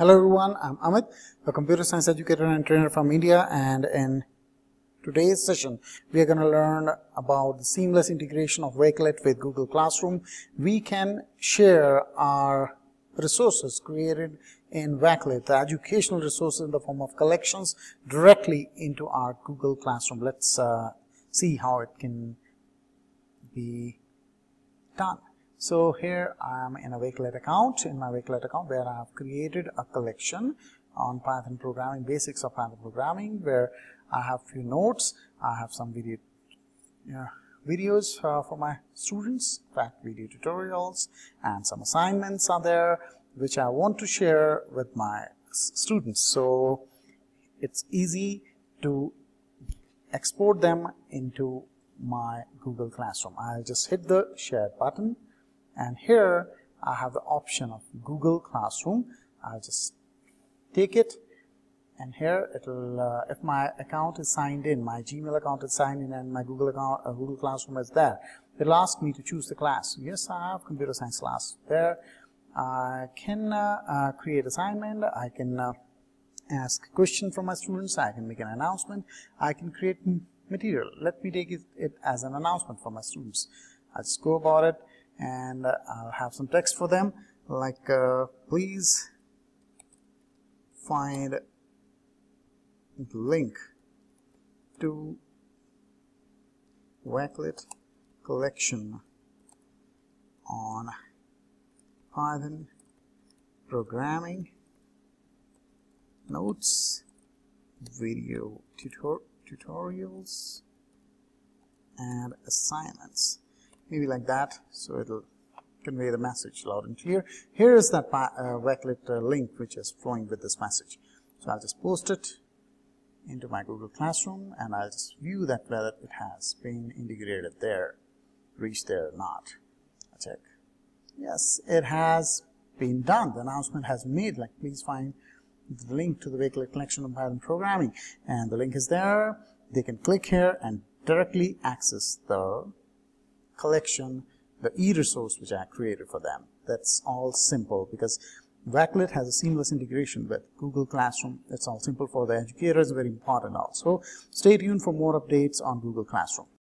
Hello everyone, I'm Amit, a computer science educator and trainer from India and in today's session we are going to learn about the seamless integration of Wakelet with Google Classroom. We can share our resources created in Wakelet, the educational resources in the form of collections directly into our Google Classroom. Let's uh, see how it can be done. So here I am in a Wakelet account, in my Wakelet account where I have created a collection on Python programming, basics of Python programming, where I have few notes, I have some video videos uh, for my students, in fact video tutorials and some assignments are there which I want to share with my students. So it's easy to export them into my Google Classroom. I'll just hit the share button and here I have the option of Google Classroom. I'll just take it. And here it'll uh, if my account is signed in my Gmail account is signed in and my Google account uh, Google Classroom is there it'll ask me to choose the class. Yes I have computer science class there. I can uh, uh create assignment. I can uh, ask question from my students. I can make an announcement. I can create material. Let me take it, it as an announcement for my students. I'll just go about it and I'll have some text for them. Like uh, please find the link to Wakelet collection on Python programming notes video tutor tutorials and assignments maybe like that so it'll convey the message loud and clear. Here is that uh, uh, link which is flowing with this message. So I'll just post it into my Google Classroom and I'll just view that whether it has been integrated there reached there or not. I'll check. Yes it has been done. The announcement has made like please find the link to the Wakelet collection of Python programming. And the link is there. They can click here and directly access the collection, the e-resource which I created for them. That's all simple because Wakelet has a seamless integration with Google Classroom. It's all simple for the educators, very important also. Stay tuned for more updates on Google Classroom.